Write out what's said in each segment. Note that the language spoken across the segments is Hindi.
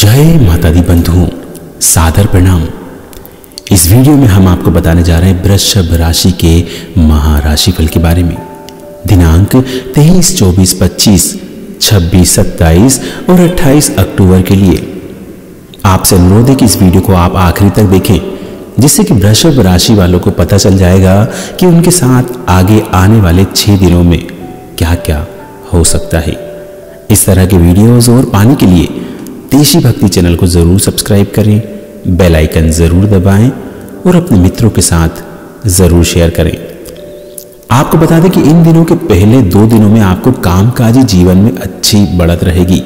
जय माता दी बंधुओं सादर प्रणाम। इस वीडियो में हम आपको बताने जा रहे हैं वृषभ राशि के महाराशि फल के बारे में। दिनांक 23, 24, 25, 26, 27 और 28 अक्टूबर के लिए। आपसे अनुरोध है कि इस वीडियो को आप आखिरी तक देखें जिससे कि वृषभ राशि वालों को पता चल जाएगा कि उनके साथ आगे आने वाले छह दिनों में क्या क्या हो सकता है। इस तरह के वीडियोस और पाने के लिए देशी भक्ति चैनल को ज़रूर सब्सक्राइब करें, बेल आइकन ज़रूर दबाएँ और अपने मित्रों के साथ ज़रूर शेयर करें। आपको बता दें कि इन दिनों के पहले दो दिनों में आपको कामकाजी जीवन में अच्छी बढ़त रहेगी।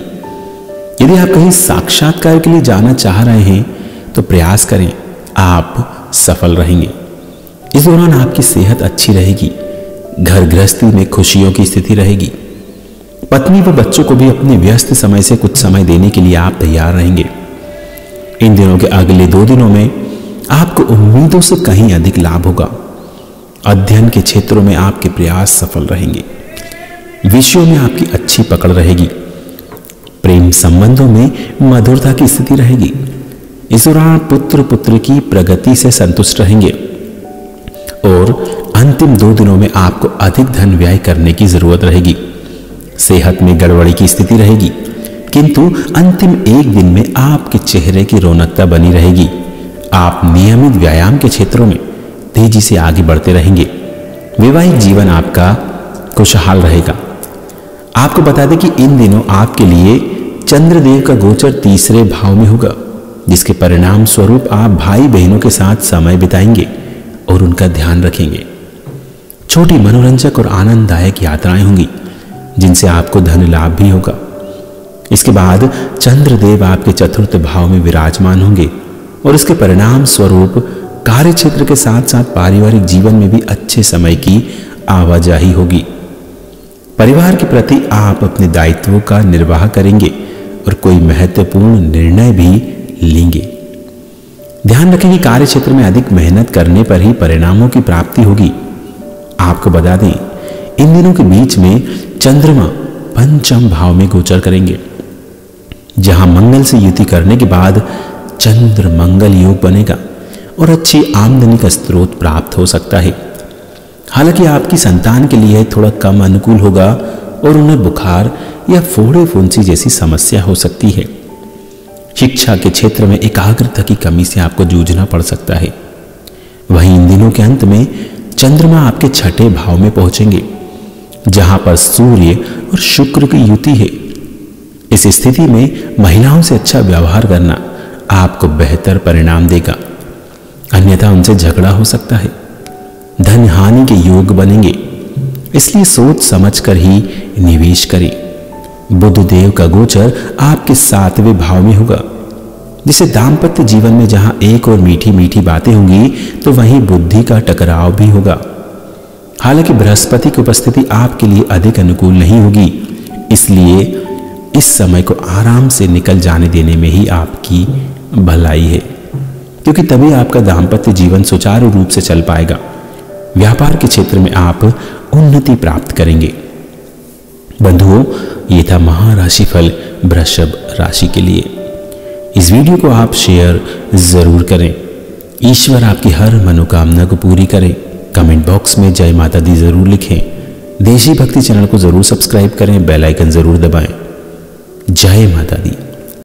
यदि आप कहीं साक्षात्कार के लिए जाना चाह रहे हैं तो प्रयास करें, आप सफल रहेंगे। इस दौरान आपकी सेहत अच्छी रहेगी, घर गृहस्थी में खुशियों की स्थिति रहेगी। पत्नी व बच्चों को भी अपने व्यस्त समय से कुछ समय देने के लिए आप तैयार रहेंगे। इन दिनों के अगले दो दिनों में आपको उम्मीदों से कहीं अधिक लाभ होगा। अध्ययन के क्षेत्रों में आपके प्रयास सफल रहेंगे। विषयों में आपकी अच्छी पकड़ रहेगी। प्रेम संबंधों में मधुरता की स्थिति रहेगी। इस दौरान पुत्र पुत्र की प्रगति से संतुष्ट रहेंगे। और अंतिम दो दिनों में आपको अधिक धन व्यय करने की ज़रूरत रहेगी। सेहत में गड़बड़ी की स्थिति रहेगी। किंतु अंतिम एक दिन में आपके चेहरे की रौनकता बनी रहेगी। आप नियमित व्यायाम के क्षेत्रों में तेज़ी से आगे बढ़ते रहेंगे। वैवाहिक जीवन आपका खुशहाल रहेगा। आपको बता दें कि इन दिनों आपके लिए चंद्रदेव का गोचर तीसरे भाव में होगा, जिसके परिणाम स्वरूप आप भाई बहनों के साथ समय बिताएँगे और उनका ध्यान रखेंगे। छोटी मनोरंजक और आनंददायक यात्राएँ होंगी। जिनसे आपको धन लाभ भी होगा। इसके बाद चंद्रदेव आपके चतुर्थ भाव में विराजमान होंगे और इसके परिणाम स्वरूप कार्य क्षेत्र के साथ साथ पारिवारिक जीवन में भी अच्छे समय की आवाजाही होगी। परिवार के प्रति आप अपने दायित्वों का निर्वाह करेंगे और कोई महत्वपूर्ण निर्णय भी लेंगे। ध्यान रखें कि कार्य क्षेत्र में अधिक मेहनत करने पर ही परिणामों की प्राप्ति होगी। आपको बता दें, इन दिनों के बीच में चंद्रमा पंचम भाव में गोचर करेंगे। जहाँ मंगल से युति करने के बाद चंद्र मंगल योग बनेगा और अच्छी आमदनी का स्रोत प्राप्त हो सकता है। हालाँकि आपकी संतान के लिए थोड़ा कम अनुकूल होगा और उन्हें बुखार या फोड़े फुंसी जैसी समस्या हो सकती है। शिक्षा के क्षेत्र में एकाग्रता की कमी से आपको जूझना पड़ सकता है। वहीं इन दिनों के अंत में चंद्रमा आपके छठे भाव में पहुँचेंगे। जहाँ पर सूर्य और शुक्र की युति है। इस स्थिति में महिलाओं से अच्छा व्यवहार करना आपको बेहतर परिणाम देगा। अन्यथा उनसे झगड़ा हो सकता है। धन हानि के योग बनेंगे। इसलिए सोच समझकर ही निवेश करें। बुद्ध देव का गोचर आपके सातवें भाव में होगा। जिसे दाम्पत्य जीवन में जहाँ एक और मीठी मीठी बातें होंगी तो वहीं बुद्धि का टकराव भी होगा। हालाँकि बृहस्पति की उपस्थिति आपके लिए अधिक अनुकूल नहीं होगी, इसलिए इस समय को आराम से निकल जाने देने में ही आपकी भलाई है, क्योंकि तभी आपका दाम्पत्य जीवन सुचारू रूप से चल पाएगा। व्यापार के क्षेत्र में आप उन्नति प्राप्त करेंगे। बंधुओं, ये था महाराशि फल वृषभ राशि के लिए। इस वीडियो को आप शेयर ज़रूर करें। ईश्वर आपकी हर मनोकामना को पूरी करें। कमेंट बॉक्स में जय माता दी ज़रूर लिखें। देशी भक्ति चैनल को ज़रूर सब्सक्राइब करें, बेल आइकन ज़रूर दबाएँ। जय माता दी।